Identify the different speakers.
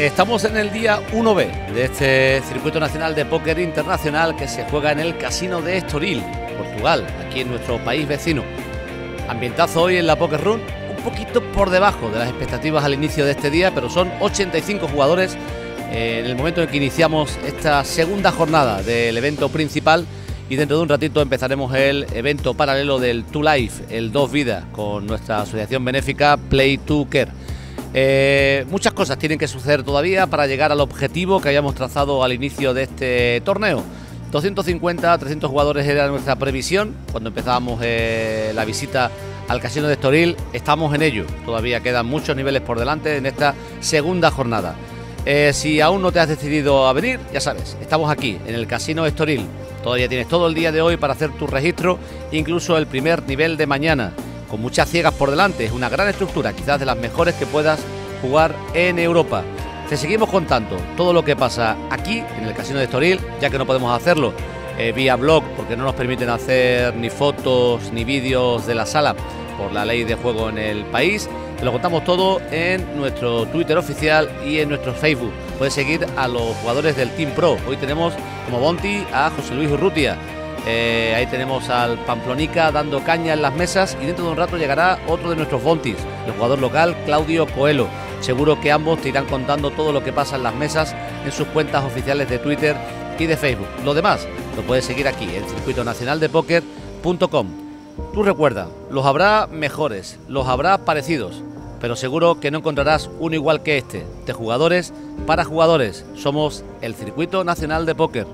Speaker 1: Estamos en el día 1B de este circuito nacional de póker internacional que se juega en el Casino de Estoril, Portugal, aquí en nuestro país vecino. Ambientazo hoy en la Poker Run, un poquito por debajo de las expectativas al inicio de este día, pero son 85 jugadores eh, en el momento en que iniciamos esta segunda jornada del evento principal y dentro de un ratito empezaremos el evento paralelo del Two Life, el Dos Vidas, con nuestra asociación benéfica Play to Care. Eh, muchas cosas tienen que suceder todavía para llegar al objetivo que habíamos trazado al inicio de este torneo. 250, 300 jugadores era nuestra previsión cuando empezábamos eh, la visita al Casino de Estoril. Estamos en ello. Todavía quedan muchos niveles por delante en esta segunda jornada. Eh, si aún no te has decidido a venir, ya sabes, estamos aquí en el Casino Estoril. Todavía tienes todo el día de hoy para hacer tu registro, incluso el primer nivel de mañana con muchas ciegas por delante. Es una gran estructura, quizás de las mejores que puedas jugar en Europa. Te seguimos contando todo lo que pasa aquí en el Casino de Estoril, ya que no podemos hacerlo eh, vía blog porque no nos permiten hacer ni fotos ni vídeos de la sala por la ley de juego en el país. Te lo contamos todo en nuestro Twitter oficial y en nuestro Facebook. Puedes seguir a los jugadores del Team Pro. Hoy tenemos como Bonti a José Luis Urrutia, eh, ahí tenemos al Pamplonica dando caña en las mesas y dentro de un rato llegará otro de nuestros Bontis, el jugador local Claudio Coelho. Seguro que ambos te irán contando todo lo que pasa en las mesas en sus cuentas oficiales de Twitter y de Facebook. Lo demás lo puedes seguir aquí en circuitonacionaldepoker.com. Tú recuerda, los habrá mejores, los habrá parecidos, pero seguro que no encontrarás uno igual que este, de jugadores para jugadores. Somos el Circuito Nacional de Póker.